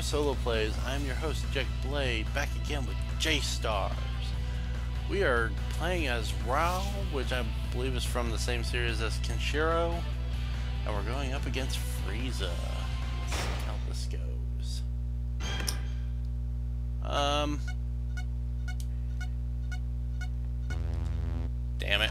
Solo Plays. I'm your host, Jecht Blade, back again with J Stars. We are playing as Raoh, which I believe is from the same series as Kenshiro, and we're going up against Frieza. Let's see how this goes. Um. Damn it.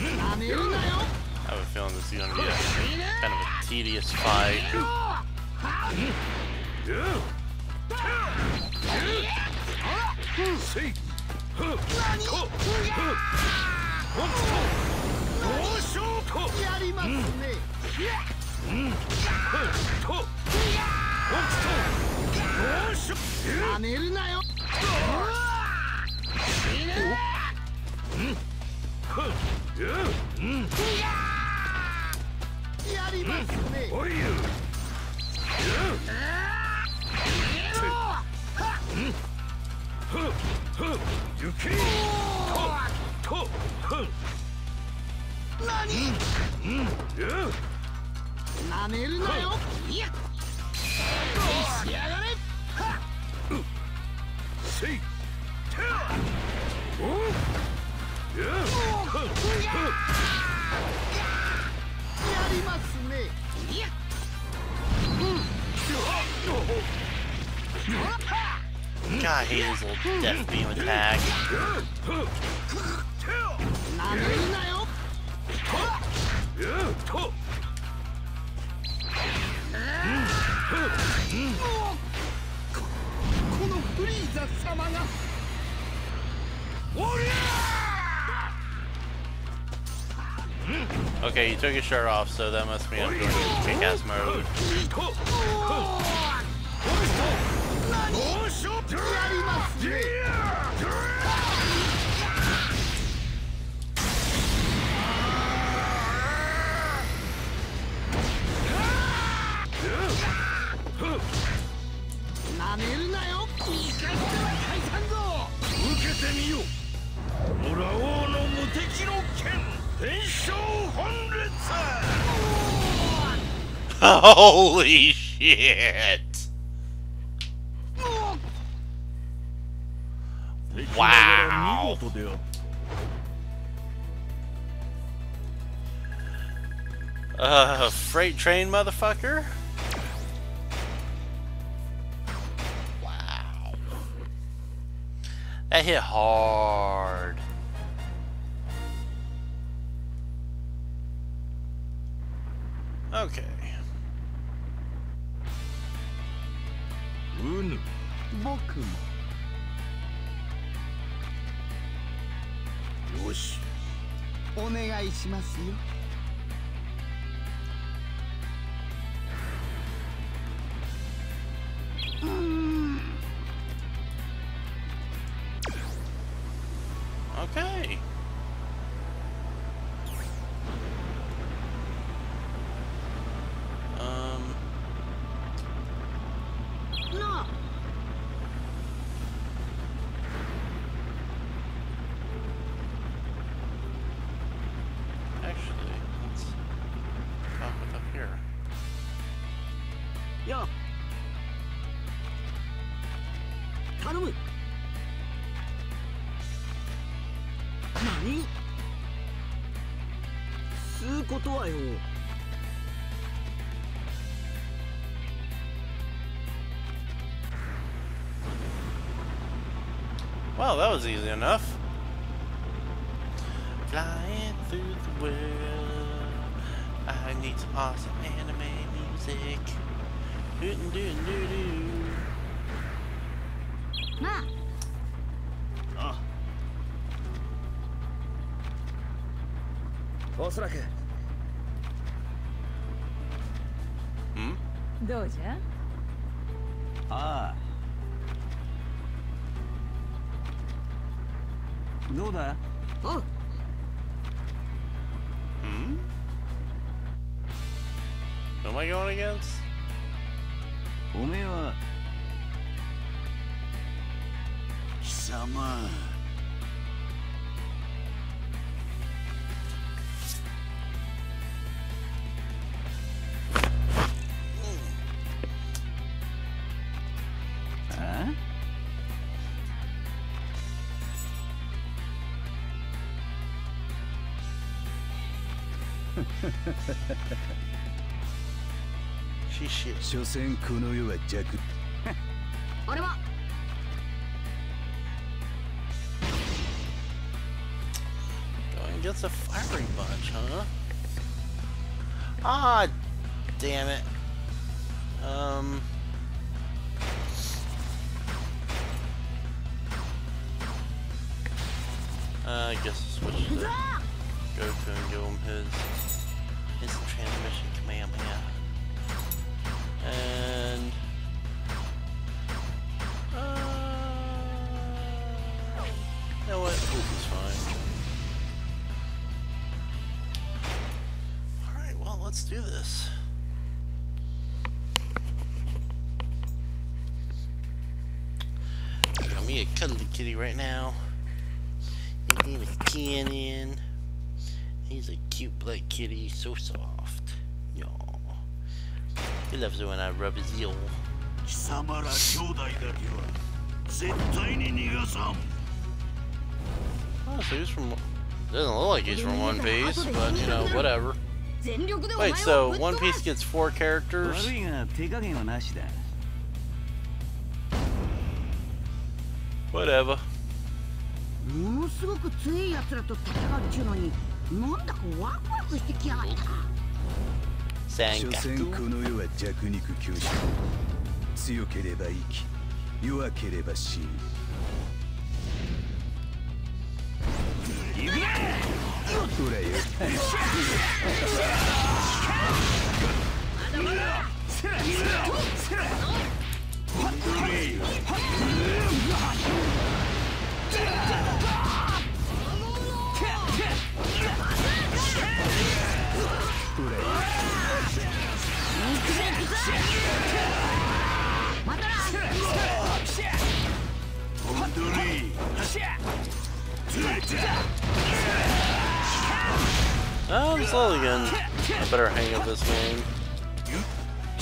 I have a feeling this is going to be a kind of a tedious fight. Oh, やりますね。なめるなよやりますねおいよ行けとと何なめるなよいや God, I hate his little death beam attack. Okay, you took your shirt off, so that must mean I'm going kick-ass mode. やりますねなめるなよ生かしては返さんぞ受けてみようラ王の無敵の剣天正本列 Holy shit! Wow. What do. Uh, freight train, motherfucker. Wow. That hit hard. Okay. Boku. いしますよ Okay. 頼む何吸うことはよ Well, that was easy enough. Flying through the world. I need some awesome anime music. Doo doo doo doo. まあ。ああおそらく。ん？どうじゃ？ああ。どうだ？おうん？Am I going against? 様 所詮この世は弱 Going against a fiery bunch, huh? Ah, damn it. Um. Uh, I guess I'll switch to Goku and give him his instant transmission Kamehameha. And. Uh, you know what? Goku's fine. do this. Got me a cuddly kitty right now. His name is Cannon. He's a cute black kitty, so soft. Y'all. He loves it when I rub his heel. 貴様ら兄弟だけは絶対に逃がさん Oh, so he's from. Doesn't look like he's from One Piece, but you know, whatever. 全力でお前を Wait, so One Piece す gets four characters? Whatever. ものすごく強い奴らと戦うっちゅうのになんだかワクワクしてきやがった所詮.この世は弱肉強食強ければ生き弱ければ死ぬ I'm slowly getting I better hang up this game.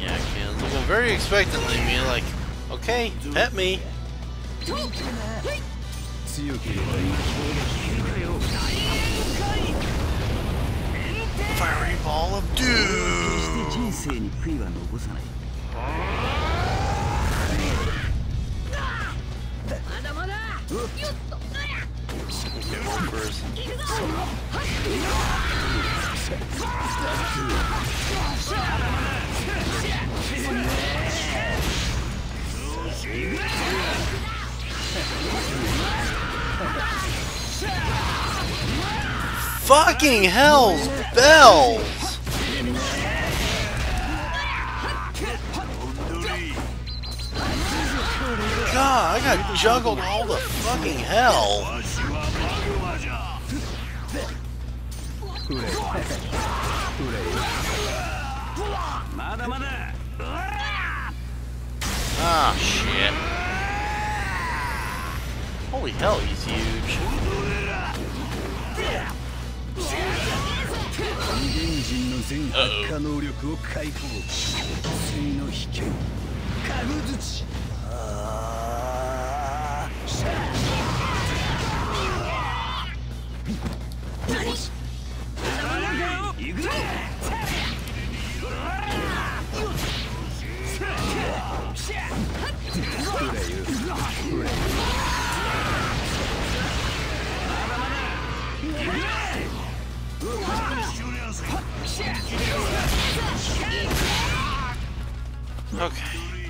Yeah, Ken's looking very expectantly at me, like, okay, pet me. Fiery ball of doom! Fucking hell's bells! I got juggled all the fucking hell. Ah, shit. Holy hell, he's huge. Uh -oh. Okay.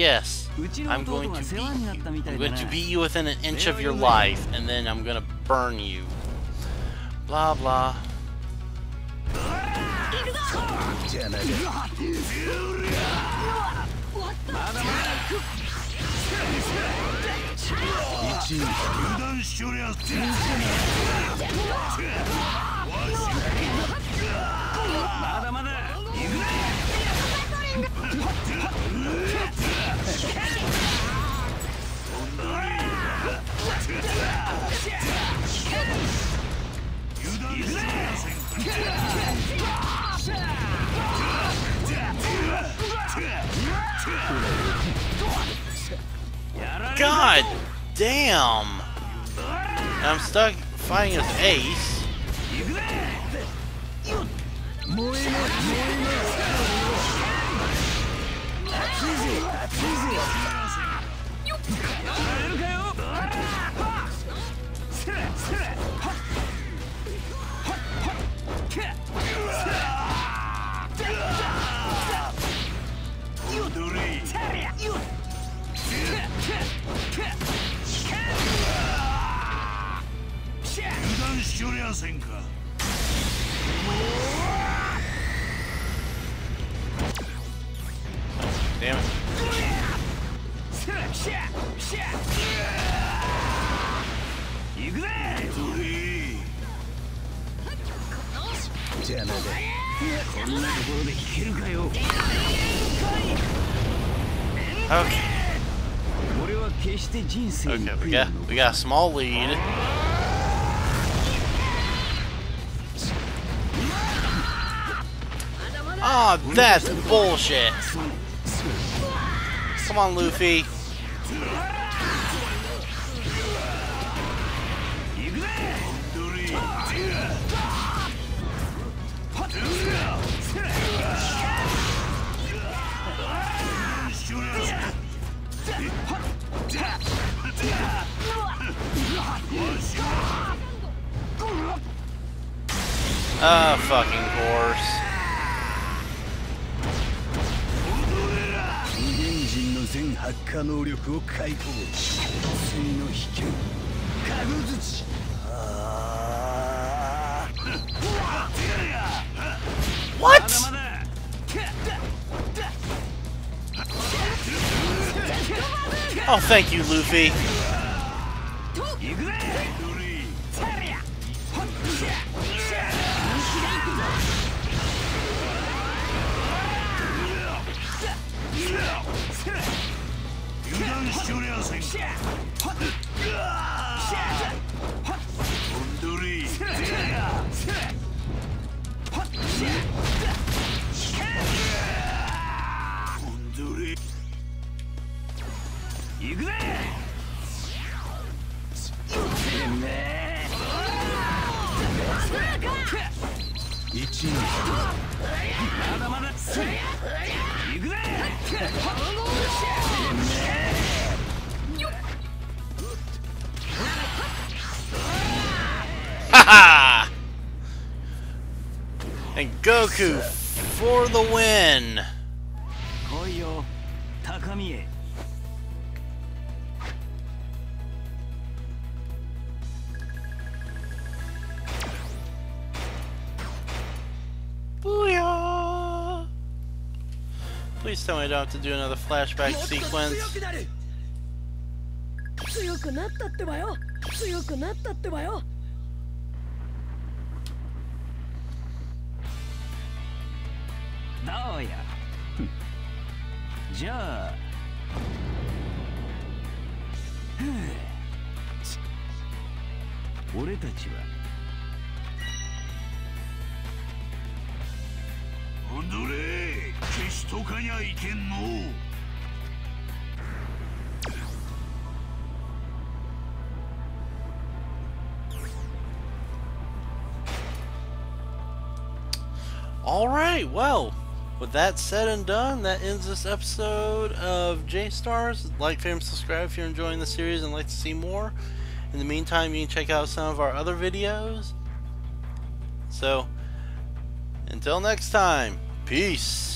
yes, I'm going to beat you. I'm going to beat you within an inch of your life, and then I'm going to burn you. Blah, blah. I'm stuck fighting as Ace. Damn it. 行くぜドリじゃなこんなところで引けるかよ Okay, 俺は決して人生に okay, we 悔いは got 残 we got a small lead. Ah, that's bullshit. Come on, Luffy. Ah, oh, fucking horse. 全発火能力を解放次の秘剣カグズチあ What? まだまだ Oh, thank you, Luffy. 줄여생 곰돌이 곰돌이 이그래 이치まだまだいくぜ Goku for the win. 来いよ高見へ Booyah! Please tell me I don't have to do another flashback sequence. 強くなったってばよ強くなったってばよ どうや？じゃあ。俺たちは。おどれ。消しとかにゃいけんの。All right, well, with that said and done, that ends this episode of J Stars. Like, favorite, subscribe if you're enjoying the series and like to see more. In the meantime, you can check out some of our other videos. So, until next time, peace.